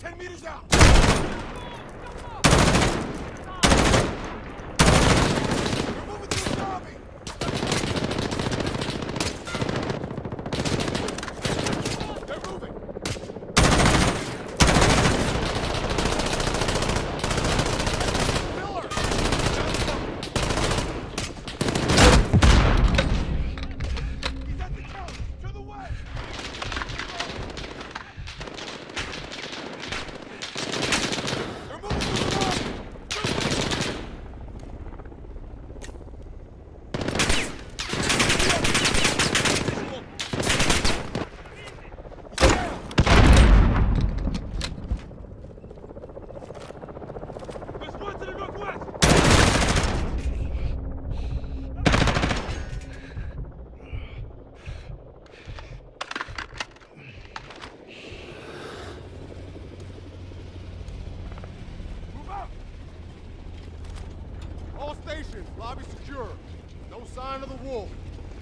Yeter Mirza! All stations, lobby secure. No sign of the wolf.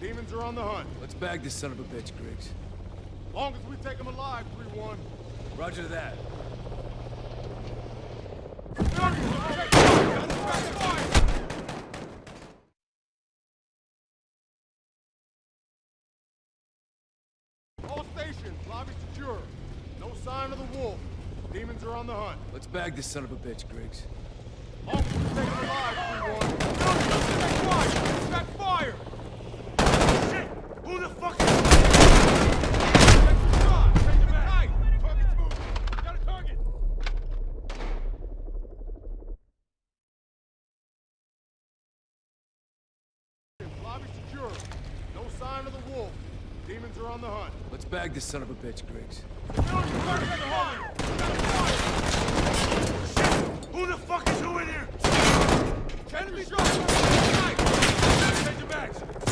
Demons are on the hunt. Let's bag this son of a bitch, Griggs. Long as we take him alive, 3-1. Roger that. All stations, lobby secure. No sign of the wolf. Demons are on the hunt. Let's bag this son of a bitch, Griggs. Let's bag this son of a bitch, Griggs. Who the fuck is who in here? Enemy shot! Change it back!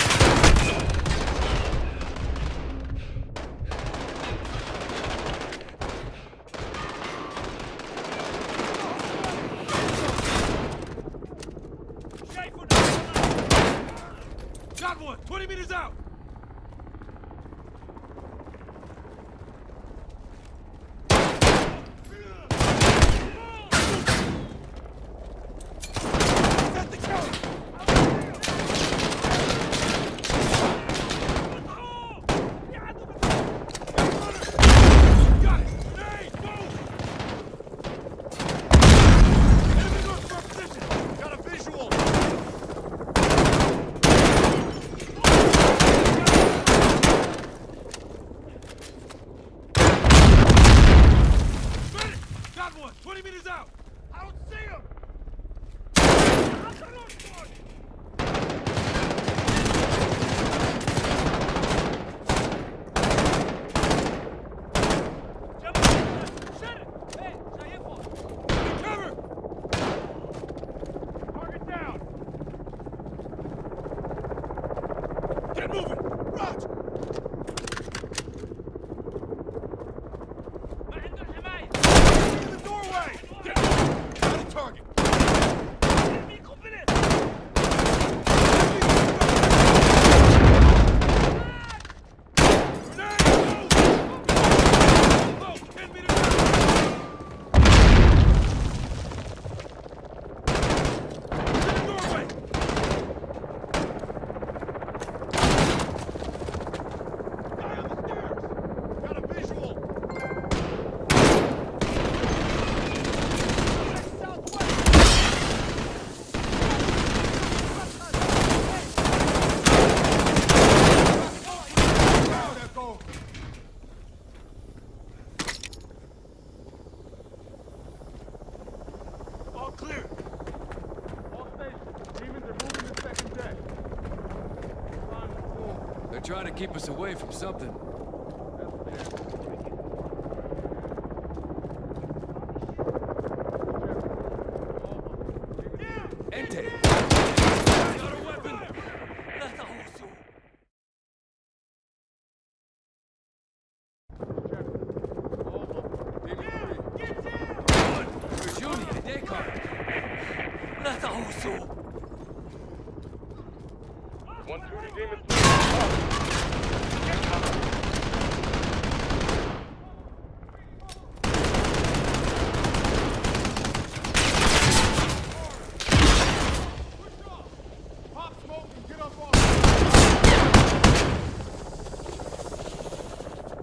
Clear! All stations, demons are moving to second deck. Sign of the wolf. They're trying to keep us away from something. Ente! Got a weapon! Demon three. Get down! Where's Junior? They caught. One, two, to Demon 3. Pop smoke and get up on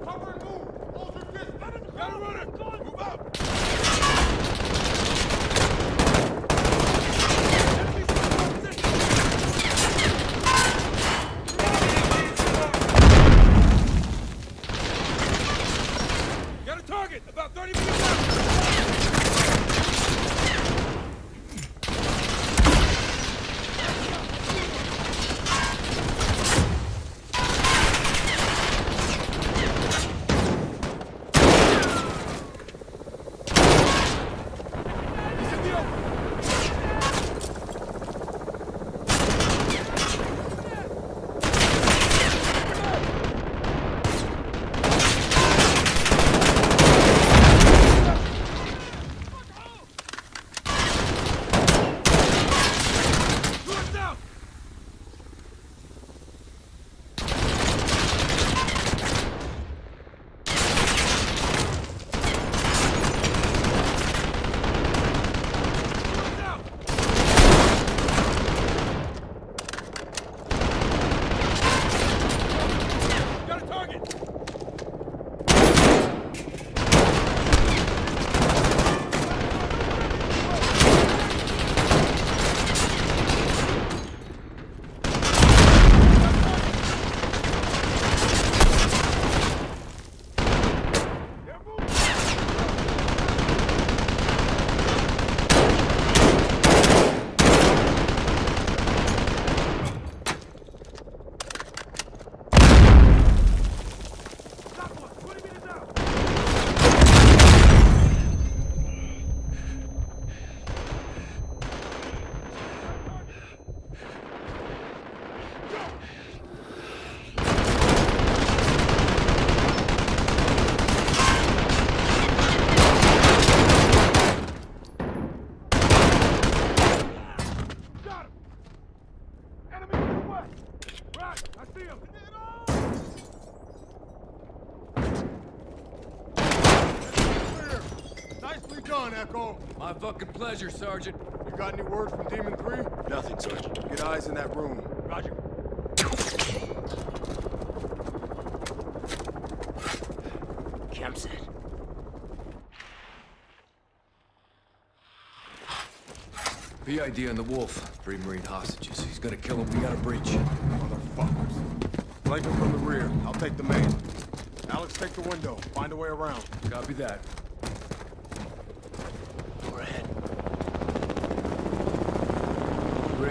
Cover and move! Hold your distance! Got a runner! Move up! Got a target! About 30 meters left! Pleasure, Sergeant. You got any word from Demon 3? Nothing, Sergeant. Get eyes in that room. Roger. Campsite. PID on the wolf. Three Marine hostages. He's gonna kill him. We got a breach. Motherfuckers. Flank him from the rear. I'll take the main. Alex, take the window. Find a way around. Copy that.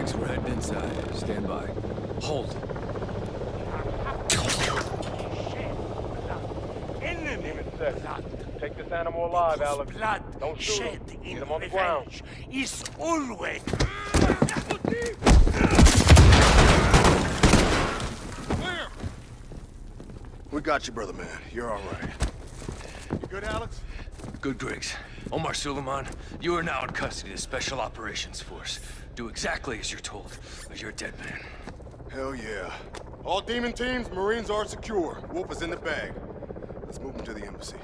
Griggs, we're heading inside. Stand by. Hold. Take this animal alive, Alex. blood Don't shoot him. shed Get in him on the ground. revenge is always Clear! We got you, brother man. You're all right. You good, Alex? Good, Griggs. Omar Sulaman, you are now in custody of Special Operations Force. Do exactly as you're told, or you're a dead man. Hell yeah. All demon teams, Marines are secure. Wolf is in the bag. Let's move him to the embassy.